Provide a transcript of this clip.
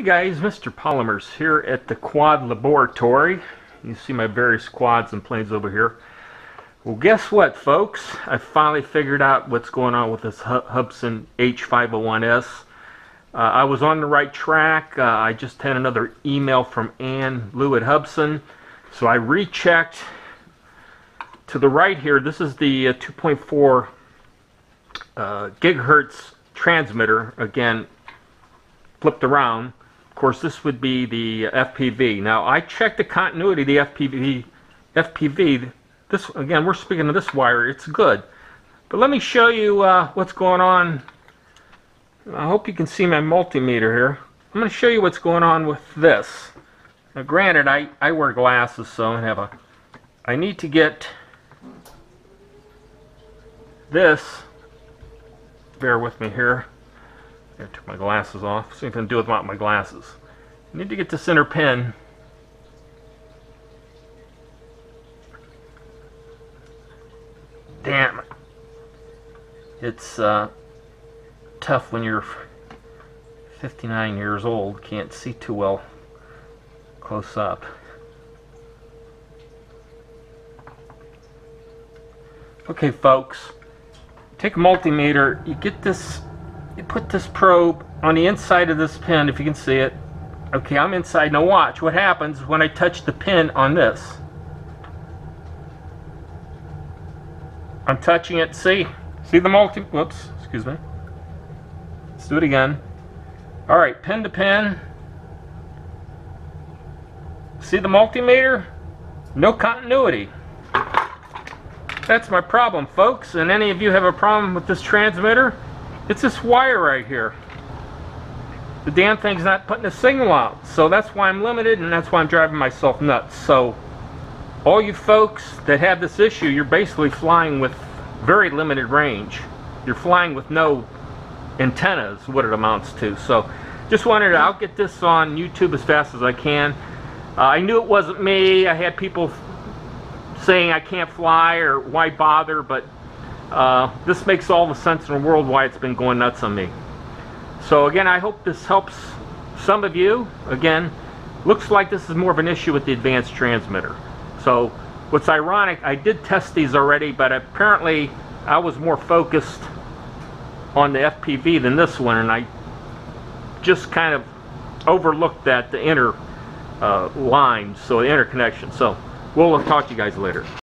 Hey guys, Mr. Polymers here at the Quad Laboratory. You see my various quads and planes over here. Well, guess what, folks? I finally figured out what's going on with this Hubsan H501S. Uh, I was on the right track. Uh, I just had another email from Ann Lou at Hubsan. So I rechecked to the right here. This is the uh, 2.4 uh, gigahertz transmitter. Again, flipped around course, this would be the FPV. Now, I checked the continuity of the FPV. FPV. This again, we're speaking of this wire. It's good, but let me show you uh, what's going on. I hope you can see my multimeter here. I'm going to show you what's going on with this. Now, granted, I I wear glasses, so I have a. I need to get this. Bear with me here. I took my glasses off. See if I can do it without my glasses. I need to get the center pin. Damn. It's uh, tough when you're 59 years old. Can't see too well close up. Okay, folks. Take a multimeter. You get this you put this probe on the inside of this pin, if you can see it. Okay, I'm inside. Now watch what happens when I touch the pin on this. I'm touching it. See? See the multi... Whoops. Excuse me. Let's do it again. Alright, pin to pin. See the multimeter? No continuity. That's my problem, folks. And any of you have a problem with this transmitter, it's this wire right here. The damn thing's not putting a signal out. So that's why I'm limited and that's why I'm driving myself nuts. So all you folks that have this issue, you're basically flying with very limited range. You're flying with no antennas, what it amounts to. So just wanted to, I'll get this on YouTube as fast as I can. Uh, I knew it wasn't me. I had people saying I can't fly or why bother, but uh, this makes all the sense in the world why it's been going nuts on me. So again, I hope this helps some of you. Again, looks like this is more of an issue with the advanced transmitter. So what's ironic, I did test these already, but apparently I was more focused on the FPV than this one, and I just kind of overlooked that the inner uh, lines, so the interconnection. So we'll talk to you guys later.